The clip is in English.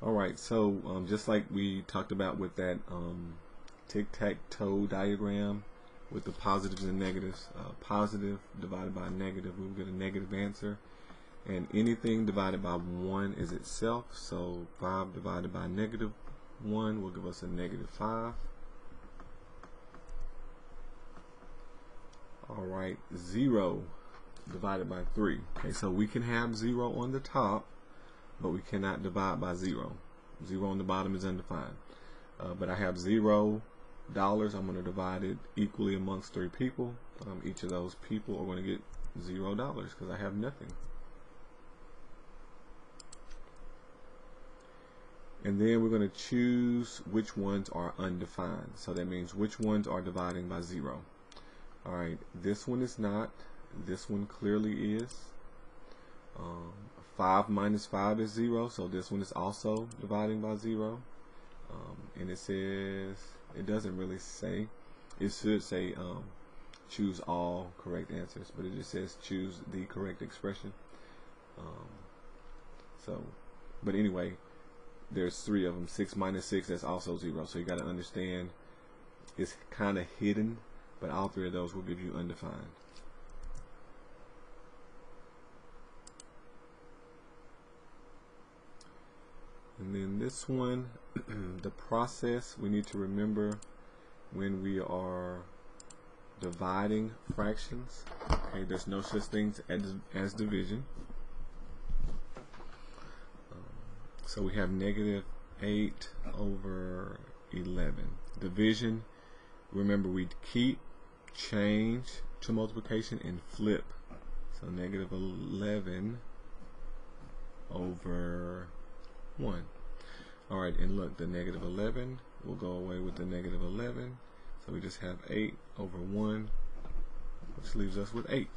Alright, so um, just like we talked about with that um, tic-tac-toe diagram with the positives and negatives, uh, positive divided by negative, we'll get a negative answer. And anything divided by 1 is itself, so 5 divided by negative 1 will give us a negative 5. Alright, 0 divided by 3. Okay, so we can have 0 on the top, but we cannot divide by 0. 0 on the bottom is undefined. Uh, but I have 0 dollars. I'm going to divide it equally amongst three people. Um, each of those people are going to get 0 dollars because I have nothing. and then we're going to choose which ones are undefined so that means which ones are dividing by zero alright this one is not this one clearly is um, 5 minus 5 is 0 so this one is also dividing by 0 um, and it says it doesn't really say it should say um, choose all correct answers but it just says choose the correct expression um, so but anyway there's three of them. Six minus six, that's also zero. So you got to understand it's kind of hidden, but all three of those will give you undefined. And then this one, the process we need to remember when we are dividing fractions. Okay, there's no such thing as, as division. Um, so we have negative 8 over 11. Division, remember we keep, change to multiplication, and flip. So negative 11 over 1. Alright, and look, the negative 11 will go away with the negative 11. So we just have 8 over 1, which leaves us with 8.